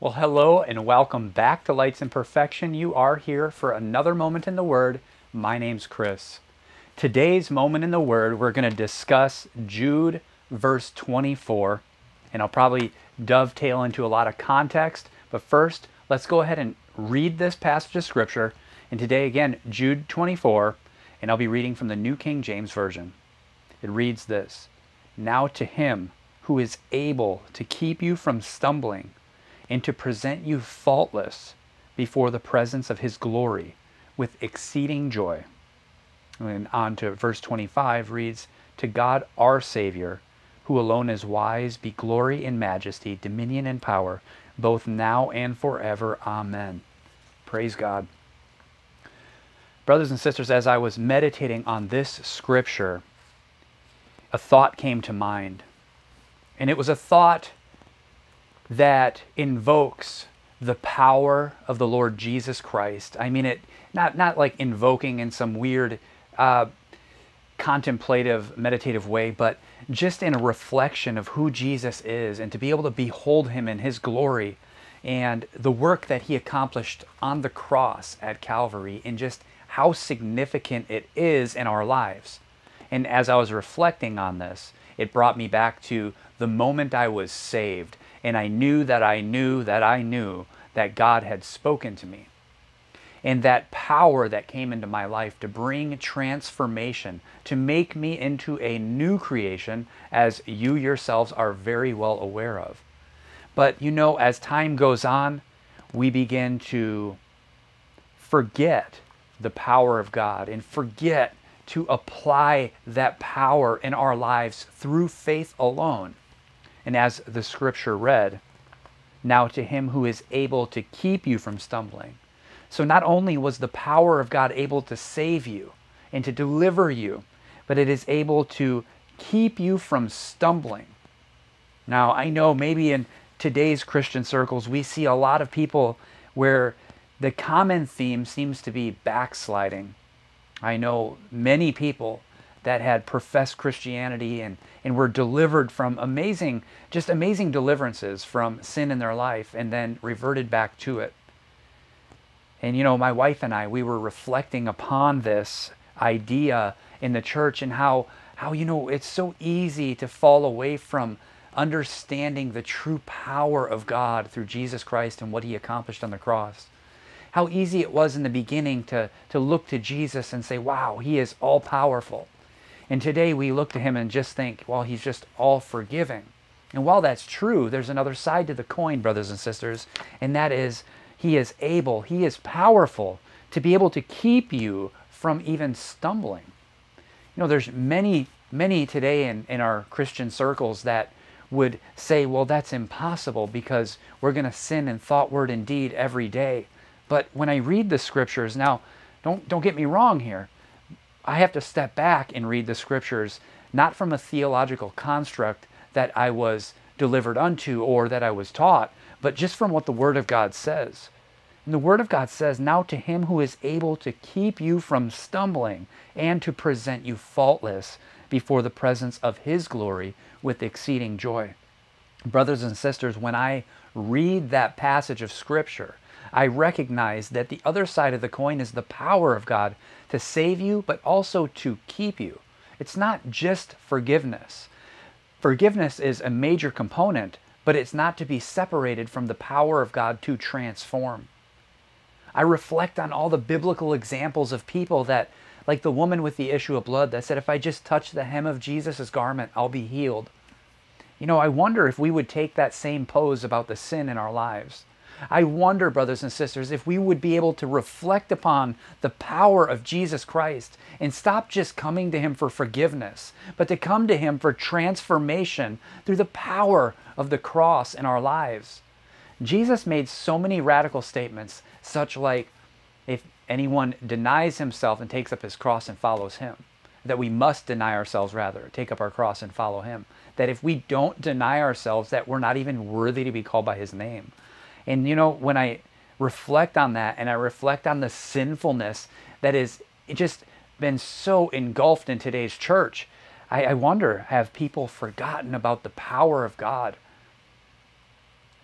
Well, hello and welcome back to Lights and Perfection. You are here for another moment in the Word. My name's Chris. Today's moment in the Word, we're going to discuss Jude, verse 24, and I'll probably dovetail into a lot of context. But first, let's go ahead and read this passage of Scripture. And today, again, Jude 24, and I'll be reading from the New King James Version. It reads this Now to him who is able to keep you from stumbling and to present you faultless before the presence of his glory with exceeding joy. And on to verse 25 reads, To God our Savior, who alone is wise, be glory and majesty, dominion and power, both now and forever. Amen. Praise God. Brothers and sisters, as I was meditating on this scripture, a thought came to mind. And it was a thought that invokes the power of the Lord Jesus Christ. I mean it not not like invoking in some weird uh, contemplative, meditative way, but just in a reflection of who Jesus is and to be able to behold him in his glory and the work that he accomplished on the cross at Calvary and just how significant it is in our lives. And as I was reflecting on this, it brought me back to the moment I was saved and I knew that I knew that I knew that God had spoken to me. And that power that came into my life to bring transformation, to make me into a new creation, as you yourselves are very well aware of. But you know, as time goes on, we begin to forget the power of God and forget to apply that power in our lives through faith alone. And as the scripture read, now to him who is able to keep you from stumbling. So not only was the power of God able to save you and to deliver you, but it is able to keep you from stumbling. Now, I know maybe in today's Christian circles, we see a lot of people where the common theme seems to be backsliding. I know many people that had professed Christianity and, and were delivered from amazing, just amazing deliverances from sin in their life and then reverted back to it. And you know, my wife and I, we were reflecting upon this idea in the church and how, how you know, it's so easy to fall away from understanding the true power of God through Jesus Christ and what he accomplished on the cross. How easy it was in the beginning to, to look to Jesus and say, wow, he is all powerful. And today we look to him and just think, well, he's just all forgiving. And while that's true, there's another side to the coin, brothers and sisters, and that is he is able, he is powerful to be able to keep you from even stumbling. You know, there's many, many today in, in our Christian circles that would say, well, that's impossible because we're going to sin in thought, word, and deed every day. But when I read the scriptures, now, don't, don't get me wrong here. I have to step back and read the scriptures, not from a theological construct that I was delivered unto or that I was taught, but just from what the Word of God says. And the Word of God says, Now to him who is able to keep you from stumbling and to present you faultless before the presence of his glory with exceeding joy. Brothers and sisters, when I read that passage of Scripture, I recognize that the other side of the coin is the power of God to save you, but also to keep you. It's not just forgiveness. Forgiveness is a major component, but it's not to be separated from the power of God to transform. I reflect on all the biblical examples of people that, like the woman with the issue of blood, that said, If I just touch the hem of Jesus' garment, I'll be healed. You know, I wonder if we would take that same pose about the sin in our lives. I wonder, brothers and sisters, if we would be able to reflect upon the power of Jesus Christ and stop just coming to Him for forgiveness, but to come to Him for transformation through the power of the cross in our lives. Jesus made so many radical statements, such like, if anyone denies himself and takes up his cross and follows him, that we must deny ourselves rather, take up our cross and follow him. That if we don't deny ourselves, that we're not even worthy to be called by his name. And you know, when I reflect on that and I reflect on the sinfulness that is just been so engulfed in today's church, I, I wonder have people forgotten about the power of God?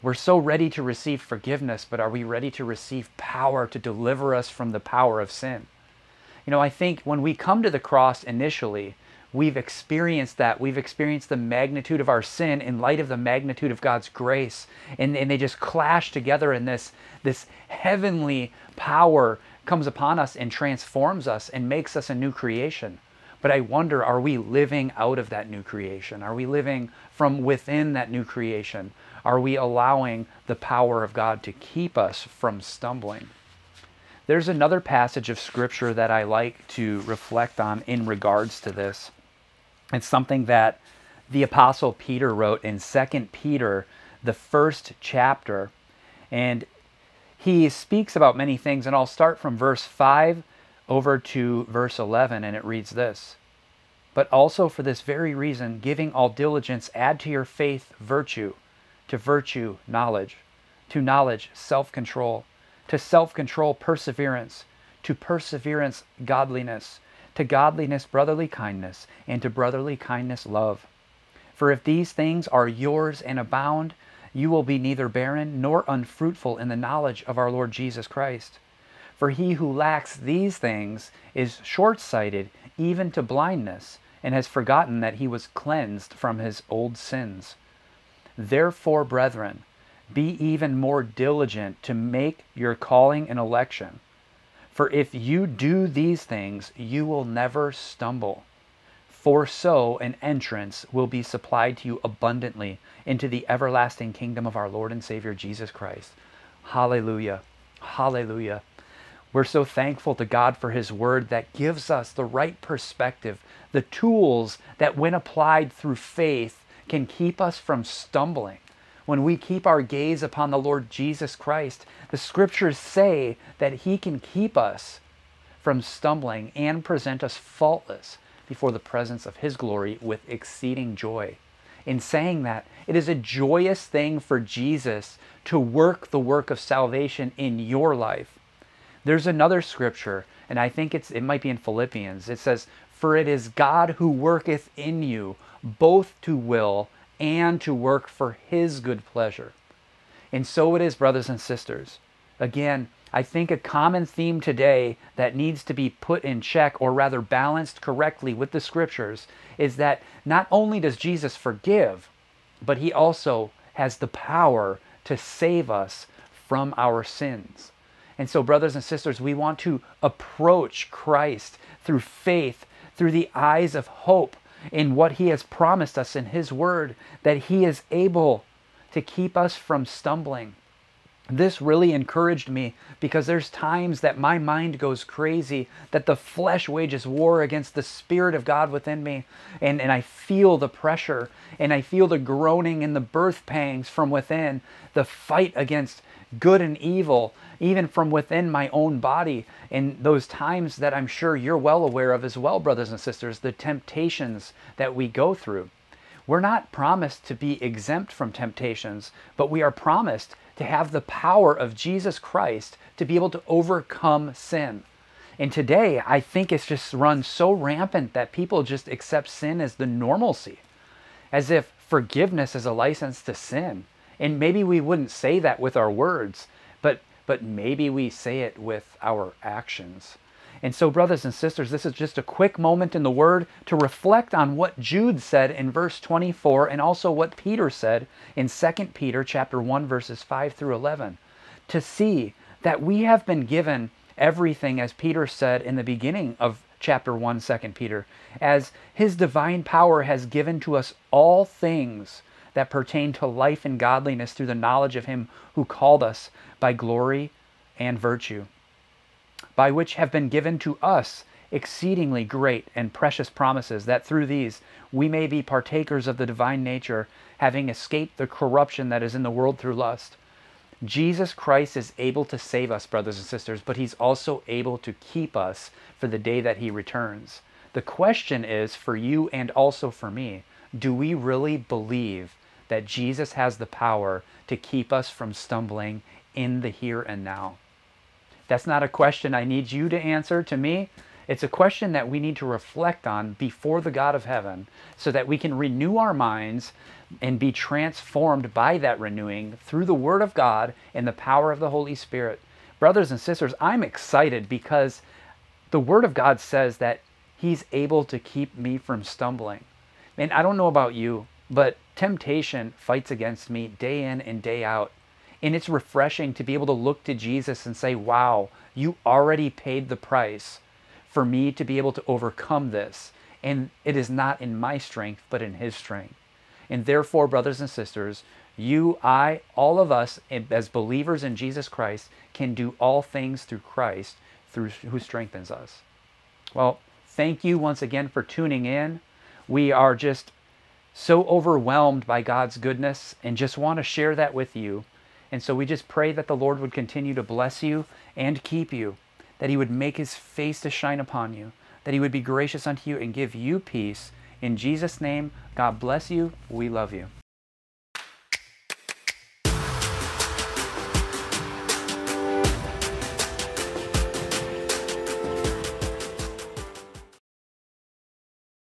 We're so ready to receive forgiveness, but are we ready to receive power to deliver us from the power of sin? You know, I think when we come to the cross initially, we've experienced that. We've experienced the magnitude of our sin in light of the magnitude of God's grace. And, and they just clash together in this, this heavenly power comes upon us and transforms us and makes us a new creation. But I wonder, are we living out of that new creation? Are we living from within that new creation? Are we allowing the power of God to keep us from stumbling? There's another passage of scripture that I like to reflect on in regards to this. It's something that the apostle Peter wrote in 2 Peter, the first chapter. And he speaks about many things, and I'll start from verse 5 over to verse 11, and it reads this But also for this very reason, giving all diligence, add to your faith virtue, to virtue, knowledge, to knowledge, self control, to self control, perseverance, to perseverance, godliness, to godliness, brotherly kindness, and to brotherly kindness, love. For if these things are yours and abound, you will be neither barren nor unfruitful in the knowledge of our Lord Jesus Christ. For he who lacks these things is short sighted even to blindness, and has forgotten that he was cleansed from his old sins. Therefore, brethren, be even more diligent to make your calling and election. For if you do these things, you will never stumble. For so an entrance will be supplied to you abundantly into the everlasting kingdom of our Lord and Savior Jesus Christ. Hallelujah. Hallelujah. We're so thankful to God for His Word that gives us the right perspective, the tools that, when applied through faith, can keep us from stumbling. When we keep our gaze upon the Lord Jesus Christ, the scriptures say that He can keep us from stumbling and present us faultless before the presence of His glory with exceeding joy. In saying that, it is a joyous thing for Jesus to work the work of salvation in your life. There's another scripture, and I think it's it might be in Philippians. It says, "For it is God who worketh in you both to will and to work for his good pleasure." And so it is, brothers and sisters. Again, I think a common theme today that needs to be put in check, or rather balanced correctly with the scriptures, is that not only does Jesus forgive, but he also has the power to save us from our sins. And so, brothers and sisters, we want to approach Christ through faith, through the eyes of hope in what he has promised us in his word, that he is able to keep us from stumbling. This really encouraged me because there's times that my mind goes crazy, that the flesh wages war against the Spirit of God within me, and, and I feel the pressure, and I feel the groaning and the birth pangs from within, the fight against good and evil, even from within my own body. In those times that I'm sure you're well aware of as well, brothers and sisters, the temptations that we go through. We're not promised to be exempt from temptations, but we are promised to have the power of Jesus Christ to be able to overcome sin. And today, I think it's just run so rampant that people just accept sin as the normalcy, as if forgiveness is a license to sin. And maybe we wouldn't say that with our words, but, but maybe we say it with our actions. And so, brothers and sisters, this is just a quick moment in the Word to reflect on what Jude said in verse 24 and also what Peter said in 2 Peter chapter 1, verses 5 through 11. To see that we have been given everything, as Peter said in the beginning of chapter 1, 2 Peter, as his divine power has given to us all things that pertain to life and godliness through the knowledge of him who called us by glory and virtue by which have been given to us exceedingly great and precious promises, that through these we may be partakers of the divine nature, having escaped the corruption that is in the world through lust. Jesus Christ is able to save us, brothers and sisters, but he's also able to keep us for the day that he returns. The question is for you and also for me do we really believe that Jesus has the power to keep us from stumbling in the here and now? That's not a question I need you to answer to me. It's a question that we need to reflect on before the God of heaven so that we can renew our minds and be transformed by that renewing through the Word of God and the power of the Holy Spirit. Brothers and sisters, I'm excited because the Word of God says that He's able to keep me from stumbling. And I don't know about you, but temptation fights against me day in and day out. And it's refreshing to be able to look to Jesus and say, wow, you already paid the price for me to be able to overcome this. And it is not in my strength, but in His strength. And therefore, brothers and sisters, you, I, all of us, as believers in Jesus Christ, can do all things through Christ, through who strengthens us. Well, thank you once again for tuning in. We are just so overwhelmed by God's goodness and just want to share that with you. And so we just pray that the Lord would continue to bless you and keep you that he would make his face to shine upon you, that he would be gracious unto you and give you peace. In Jesus' name, God bless you. We love you.